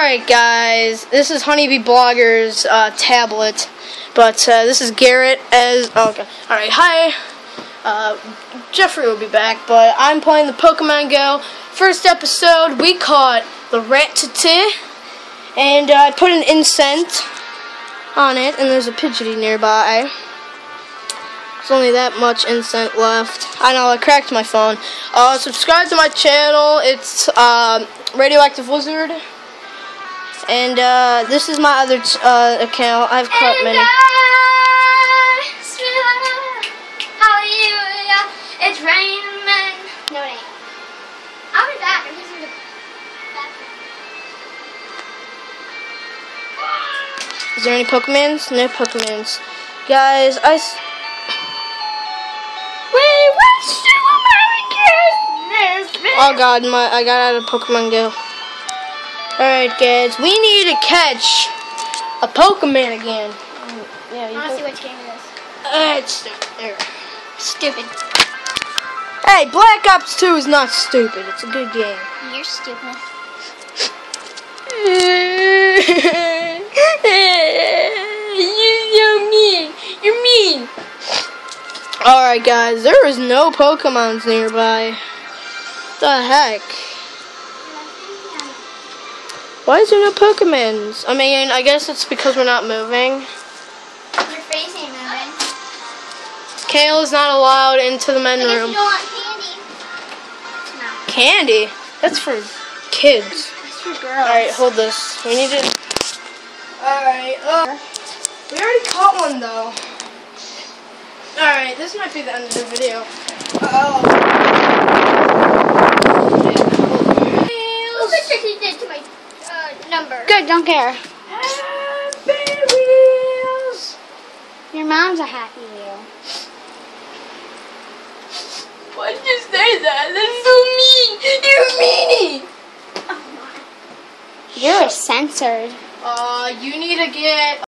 Alright guys, this is Honeybee Blogger's uh, tablet, but uh, this is Garrett as, oh, okay, alright, hi, uh, Jeffrey will be back, but I'm playing the Pokemon Go. First episode, we caught the Rattata, and uh, I put an incense on it, and there's a Pidgeotto nearby. There's only that much incense left. I know, I cracked my phone. Uh, subscribe to my channel, it's, uh, Radioactive Wizard. And uh, this is my other uh, account. I've and many. Hallelujah. It's raining. No, it ain't. I'll be back. I'm just in the bathroom. Is there any Pokemons? No Pokemons. Guys, I. S- Wait, what's Super Mario oh God, my I got out of Pokemon Go. All right, guys, we need to catch a Pokemon again. Yeah, I you want to see which game it is. Uh, it's there. Stupid. Hey, Black Ops 2 is not stupid. It's a good game. You're stupid. You're so mean. You're mean. Alright, guys. There is no Pokemons nearby. The heck? Why is there no Pokemons? I mean, I guess it's because we're not moving. Your face ain't moving. Kale is not allowed into the men room. you don't want candy. No. Candy? That's for kids. It's for girls. Alright, hold this. We need to. Alright, uh. We already caught one though. Alright, this might be the end of the video. Oh. Look what Trixie did to my uh, number. Good, don't care. Happy wheels. Your mom's a happy wheel. Why'd you say that? That's so mean. You're meanie. You're censored. Uh, you need to get